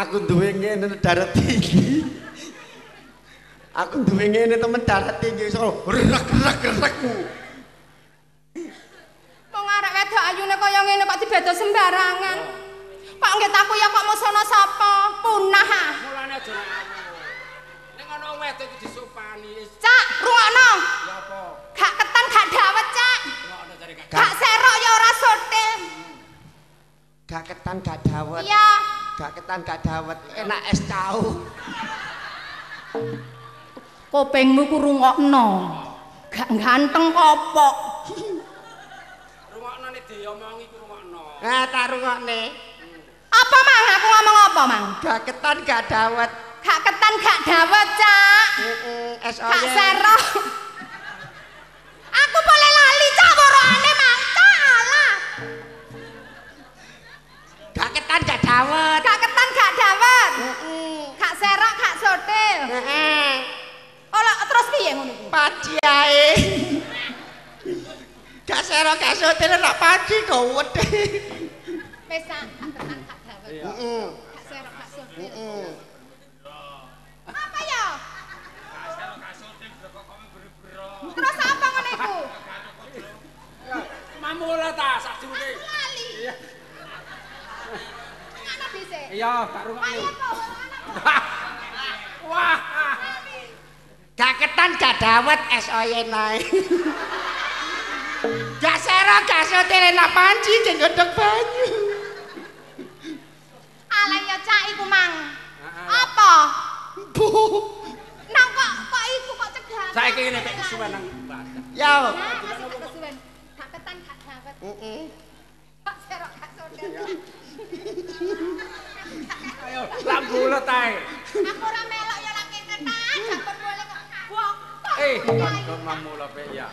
Aku duwe ngene darat tinggi. Aku duwe ngene temen darat tinggi iso rek-rek-rekku. Wong arek wedok ayune kaya ngene kok dibeda sembarangan. Kok nggih aku ya kok musono sapa? Punah ah. Mulane aja. Ning ana wong wedok iki disupani. Cak, rungokno. Ya apa? Gak ketan gak dawet, Cak. Gak. Serok ya ora sotil. Gak ketan gak dawet. Iya. Gak ketan gak dawet. Enak es tahu. Kupingmu ku rungokno. Gak ganteng kopok. Rungokno nek diomongi ku rungokno. Nah, tak rungokne. Apa mang aku ngomong apa mang? Gak ketan gak dawet. Gak ketan gak dawet, Cak. Heeh, es Gak oyen. serok. Aku boleh lali, Cak, borokane mang. Cak, alah. Gak ketan gak dawet. Sotil. Heeh. Ola terus piye ngono iku? Paci ae. Gak sero gak sotil nak paci kok wedhe. Wis gak ketan gak dawet. Heeh. Gak serok gak sotil. Heeh. Apa ya? Terus apa ngono iku? Mamula ta sakjroke. Lali. Ana dhisik. Iya, tak rungokno. Ayo kok ana. Wah. Gak ketan gak dawet es oyen ae. Gak sero gak sotil nak panci jeng gedhek banyu. Alah ya Cak iku mang. Apa? Bu. Nang kok kok iku kok cegah. Saiki ngene tek kesuwen nang badan. Ya. Masih gak kesuwen. Dawet. Heeh. Gak serok gak sotil. Ayo, lak bulet ae. Aku ora melok Eh, kiai. kon mamula pe ya.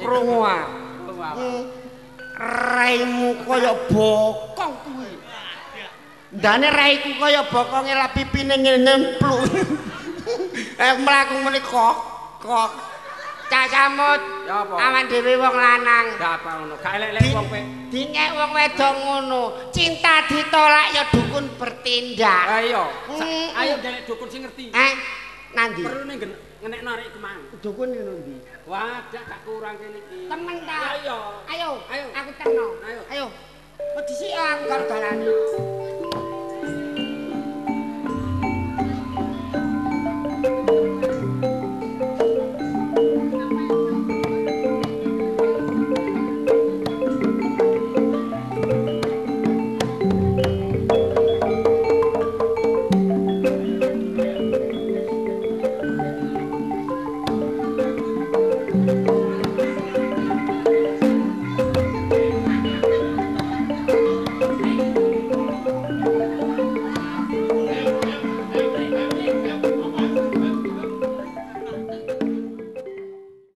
Krungu. Krungu apa? Raimu kaya bokong kuwi. Ndane raiku kaya bokonge la pipine nyemplung. Eh mlaku muni kok kok. Cak samut. Ya apa? Awan dhewe wong lanang. Apa ngono. Gak elek-elek wong pe. Dingek wong wedok ngono. Cinta ditolak ya dukun bertindak. Ayo. Ayo delek dukun sing ngerti. Eh, nandi? Perlu ning ngenek narik kemang. Dukun ngono ndi? Wah, gak gak kurang kene iki. Temen ta? Ayo. Ayo, Ayo. aku terno. Ayo. Ayo. Kok dhisik aku karo dalane.